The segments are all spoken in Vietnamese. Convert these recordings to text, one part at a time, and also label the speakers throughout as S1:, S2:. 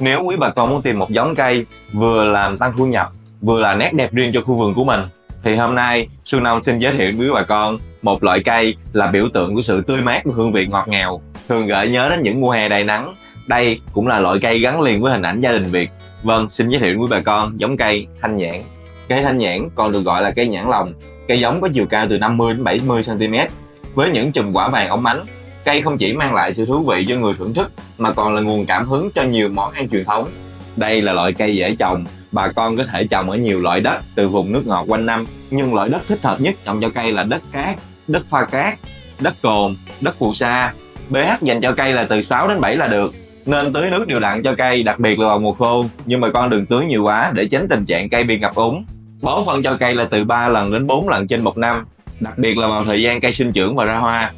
S1: Nếu quý bà con muốn tìm một giống cây vừa làm tăng thu nhập, vừa là nét đẹp riêng cho khu vườn của mình, thì hôm nay Xuân Nông xin giới thiệu với bà con một loại cây là biểu tượng của sự tươi mát và hương vị ngọt ngào, thường gợi nhớ đến những mùa hè đầy nắng. Đây cũng là loại cây gắn liền với hình ảnh gia đình Việt. Vâng, xin giới thiệu với bà con giống cây thanh nhãn. Cây thanh nhãn còn được gọi là cây nhãn lồng. Cây giống có chiều cao từ 50 đến 70 cm với những chùm quả vàng óng ánh. Cây không chỉ mang lại sự thú vị cho người thưởng thức mà còn là nguồn cảm hứng cho nhiều món ăn truyền thống. Đây là loại cây dễ trồng, bà con có thể trồng ở nhiều loại đất từ vùng nước ngọt quanh năm, nhưng loại đất thích hợp nhất trồng cho cây là đất cát, đất pha cát, đất cồn, đất phù sa. pH dành cho cây là từ 6 đến 7 là được. Nên tưới nước đều đặn cho cây, đặc biệt là vào mùa khô, nhưng bà con đừng tưới nhiều quá để tránh tình trạng cây bị ngập úng. Bón phân cho cây là từ 3 lần đến 4 lần trên một năm, đặc biệt là vào thời gian cây sinh trưởng và ra hoa.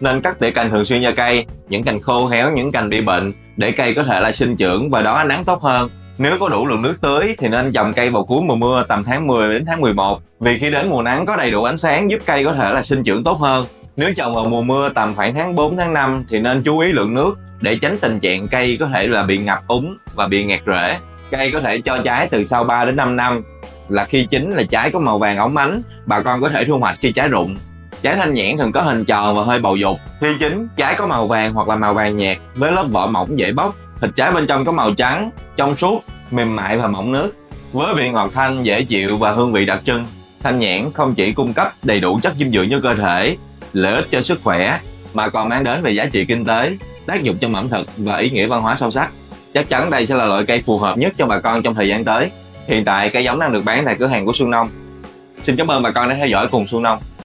S1: Nên cắt tỉa cành thường xuyên cho cây, những cành khô héo, những cành bị bệnh để cây có thể là sinh trưởng và đón ánh nắng tốt hơn. Nếu có đủ lượng nước tưới thì nên trồng cây vào cuối mùa mưa tầm tháng 10 đến tháng 11 vì khi đến mùa nắng có đầy đủ ánh sáng giúp cây có thể là sinh trưởng tốt hơn. Nếu trồng vào mùa mưa tầm khoảng tháng 4 tháng 5 thì nên chú ý lượng nước để tránh tình trạng cây có thể là bị ngập úng và bị nghẹt rễ. Cây có thể cho trái từ sau 3 đến 5 năm là khi chín là trái có màu vàng óng ánh, bà con có thể thu hoạch khi trái rụng. Trái thanh nhãn thường có hình tròn và hơi bầu dục. Khi chín, trái có màu vàng hoặc là màu vàng nhạt với lớp vỏ mỏng dễ bóc. Thịt trái bên trong có màu trắng, trong suốt, mềm mại và mỏng nước. Với vị ngọt thanh dễ chịu và hương vị đặc trưng, thanh nhãn không chỉ cung cấp đầy đủ chất dinh dưỡng cho cơ thể, lợi ích cho sức khỏe mà còn mang đến về giá trị kinh tế, tác dụng trong ẩm thực và ý nghĩa văn hóa sâu sắc. Chắc chắn đây sẽ là loại cây phù hợp nhất cho bà con trong thời gian tới. Hiện tại cây giống đang được bán tại cửa hàng của Xuân Nông. Xin cảm ơn bà con đã theo dõi cùng Xuân Nông.